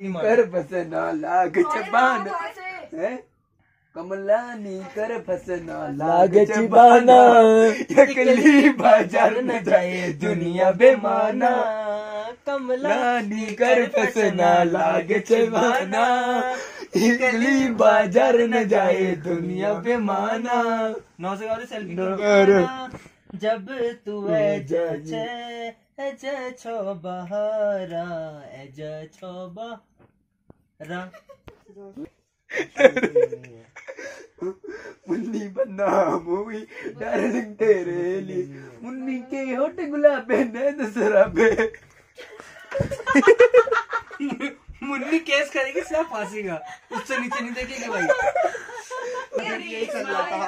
कर फसना लाग चबाना। है कमलानी कर फसना लाग चबाना। अकली बाज़ार न जाए दुनिया बेमाना। कमलानी कर फसना लाग चबाना। इकली बाज़ार न जाए दुनिया बेमाना। नौ से सेल्फी। जब तू एज एज छो बहारा एज छो बहारा। मुन्नी बन्ना मूवी डार्लिंग तेरे लिए। मुन्नी के होठ गुलाबे नैन शराबे मुन्नी केस करेगी सिर्फ़ फांसी का। उससे नीचे नहीं देखेगी भाई यही चल रहा था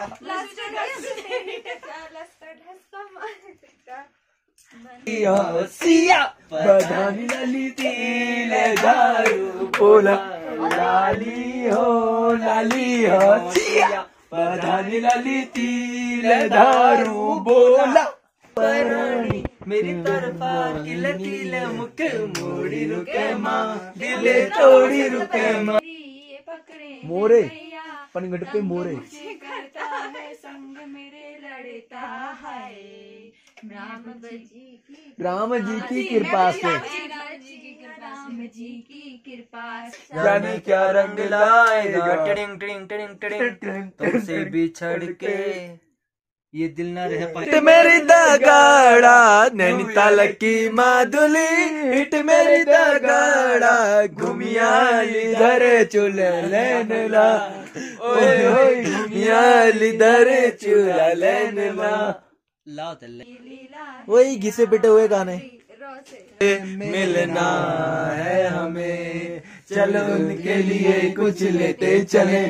सिया बधानी लाली तिल दारू बोला लाली हो लाली हो सिया बधानी लाली तिल दारू बोला परणी मेरी तरफा किले किले मुख मोड़ी रुके माँ दिले तोड़ी रुके माँ मोरे पनगट पे मोरे। करता है संग मेरे लड़ता है। राम जी की राम जी की कृपा से। राम जी की कृपा से। जाने क्या रंग लाएगा टिडिंग तुमसे बिछड़ के ये दिल ना रह पाए। मेरी दगाड़ा नैनीताल की माधुली। हिट मेरी दगाड़ा घुमियाली धरे चुल लेन ला ओए ओए घुमियाली धरे चुल लेन ला वही घिसे पिटे हुए गाने। मिलना है हमें चलो उनके लिए कुछ लेते चले।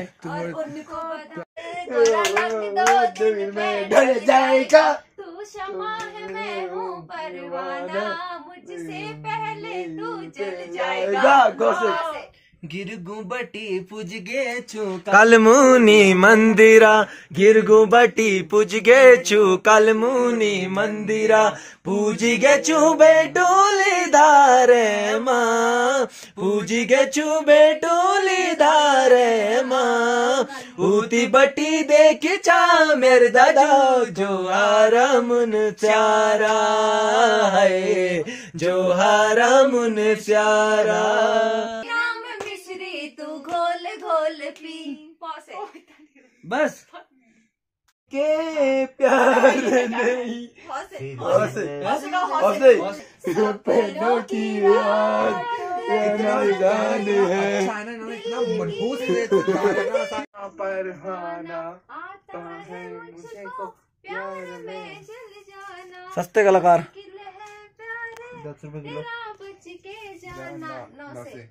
ढल जाएगा। तू क्षमा है मैं हूँ परवाना मुझसे पहले तू चल जाएगा। गा, गौ से। गौ से। गिरगु बटी पुज गे छु कलमुनी मंदिरा गिरगु बटी पूजगे छु कलमुनी मंदिरा पूजिगे छु बेटोली धारे माँ पूजिगे छु बेटोली धारे माँ ऊती बटी देख चा मेरे दादा जो आरामुन प्यारा है जो हारामुन प्यारा तू घोल घोल पी पौसे बस के प्यार नहीं पौसे हौसे हौसे पहनों की याद कहना गाने है परहाना आता है मुझको प्यार में चल जाना सस्ते कलाकार किल है प्यारे दस रुपए किलो बच के जाना नौ से